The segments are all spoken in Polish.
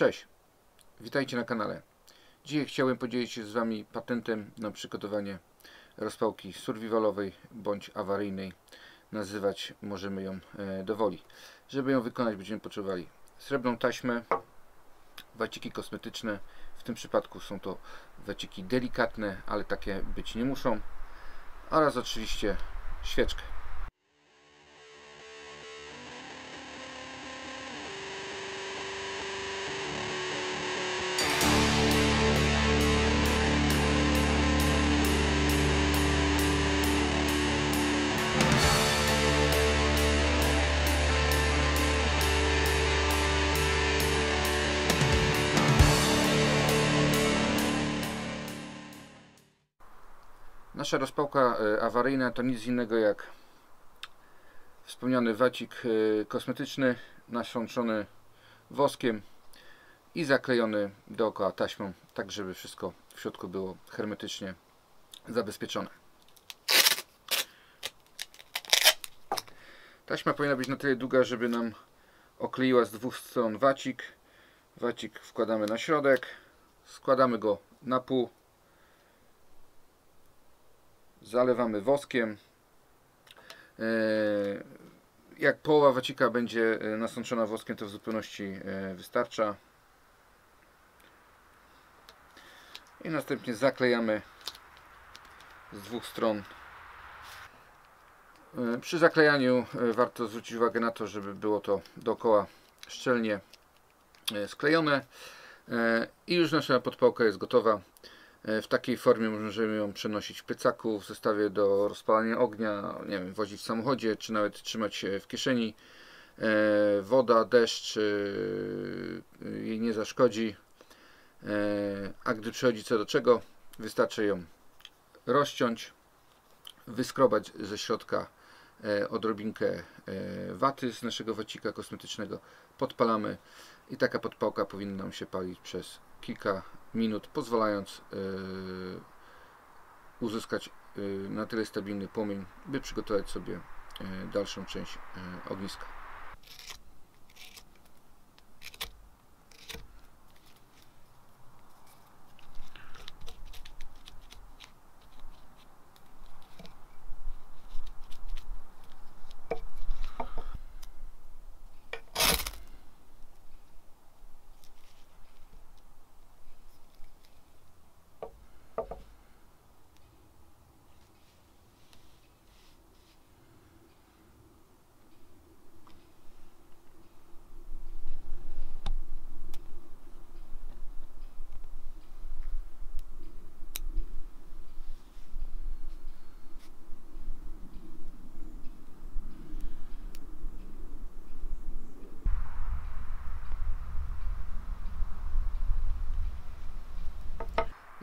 Cześć, witajcie na kanale. Dzisiaj chciałem podzielić się z Wami patentem na przygotowanie rozpałki survivalowej bądź awaryjnej. Nazywać możemy ją e, dowoli. Żeby ją wykonać będziemy potrzebowali srebrną taśmę, waciki kosmetyczne. W tym przypadku są to waciki delikatne, ale takie być nie muszą. Oraz oczywiście świeczkę. Nasza rozpałka e, awaryjna to nic innego jak wspomniany wacik e, kosmetyczny nasączony woskiem i zaklejony dookoła taśmą, tak żeby wszystko w środku było hermetycznie zabezpieczone. Taśma powinna być na tyle długa, żeby nam okleiła z dwóch stron wacik. Wacik wkładamy na środek, składamy go na pół zalewamy woskiem. E, jak połowa wacika będzie e, nasączona woskiem, to w zupełności e, wystarcza. I następnie zaklejamy z dwóch stron. Przy zaklejaniu warto zwrócić uwagę na to, żeby było to dookoła szczelnie sklejone. I już nasza podpałka jest gotowa. E, w takiej formie możemy ją przenosić w plecaku, w zestawie do rozpalania ognia, nie wiem, wozić w samochodzie, czy nawet trzymać w kieszeni. E, woda, deszcz e, jej nie zaszkodzi. A gdy przychodzi co do czego, wystarczy ją rozciąć, wyskrobać ze środka odrobinkę waty z naszego wacika kosmetycznego, podpalamy i taka podpałka powinna nam się palić przez kilka minut, pozwalając yy, uzyskać yy, na tyle stabilny płomień, by przygotować sobie yy, dalszą część ogniska.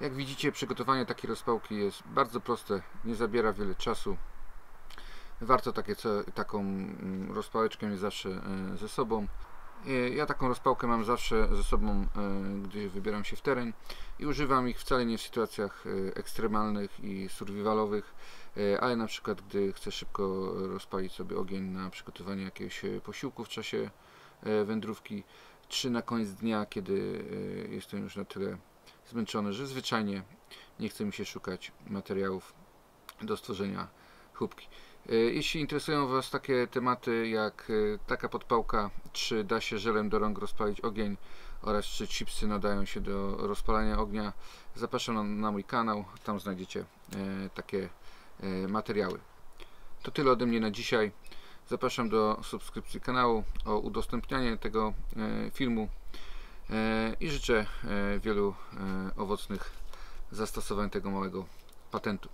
Jak widzicie przygotowanie takiej rozpałki jest bardzo proste, nie zabiera wiele czasu. Warto takie, taką mm, rozpałeczkę mieć zawsze e, ze sobą. E, ja taką rozpałkę mam zawsze ze sobą, e, gdy wybieram się w teren i używam ich wcale nie w sytuacjach ekstremalnych i survivalowych, ale na przykład gdy chcę szybko rozpalić sobie ogień na przygotowanie jakiegoś posiłku w czasie wędrówki, czy na koniec dnia, kiedy jestem już na tyle zmęczony, że zwyczajnie nie chce mi się szukać materiałów do stworzenia chłopki. E, jeśli interesują Was takie tematy jak e, taka podpałka, czy da się żelem do rąk rozpalić ogień oraz czy chipsy nadają się do rozpalania ognia, zapraszam na, mój kanał, tam znajdziecie e, takie materiały. To tyle ode mnie na dzisiaj. Zapraszam do subskrypcji kanału, o udostępnianie tego filmu i życzę e, wielu e, owocnych zastosowań tego małego patentu.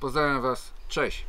Pozdrawiam Was, cześć!